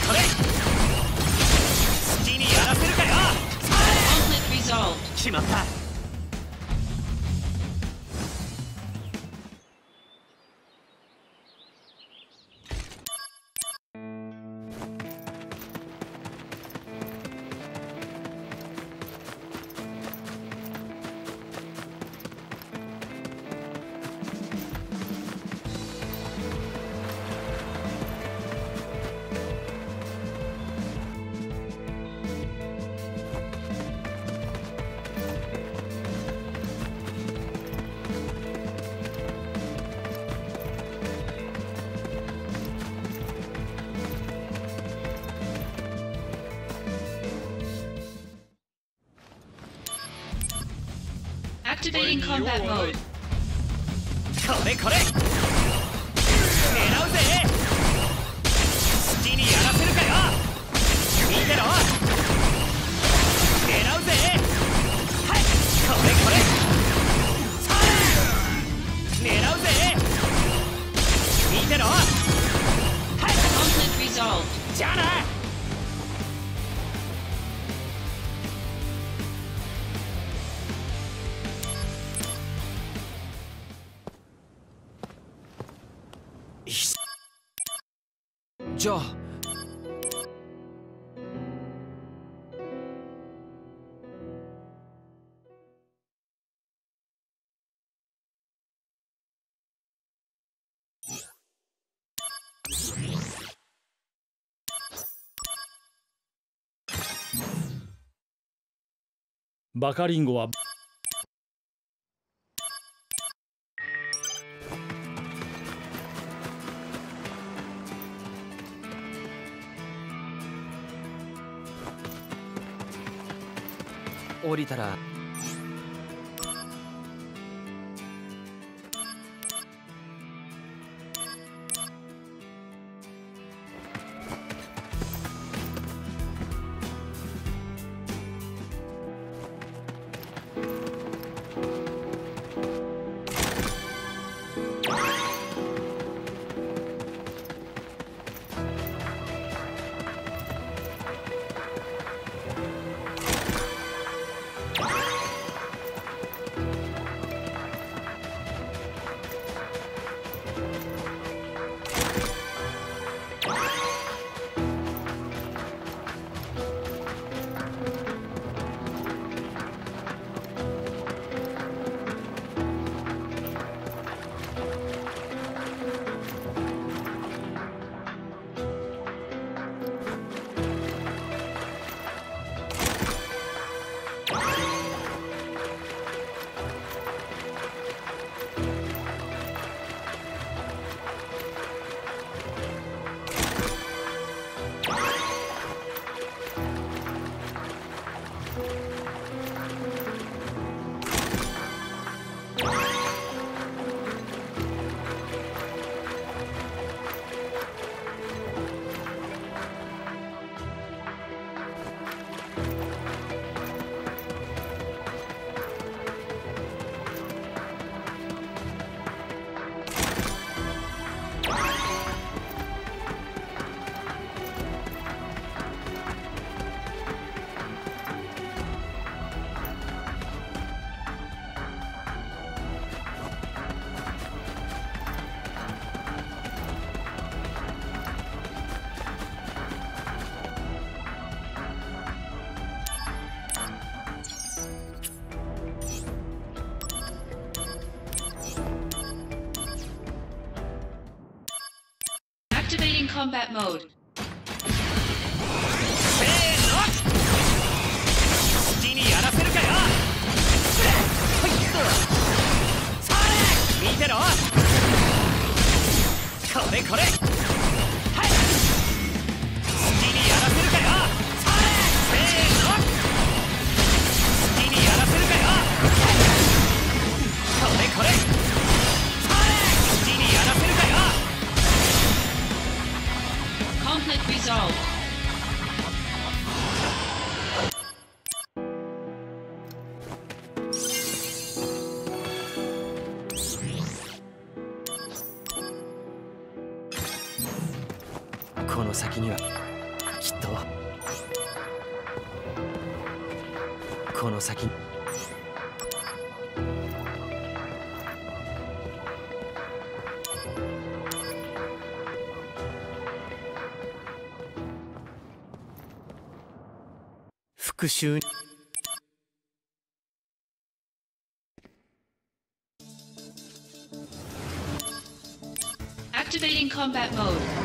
好きにやらせるかよ。No. バカリンゴは。降りたら combat mode.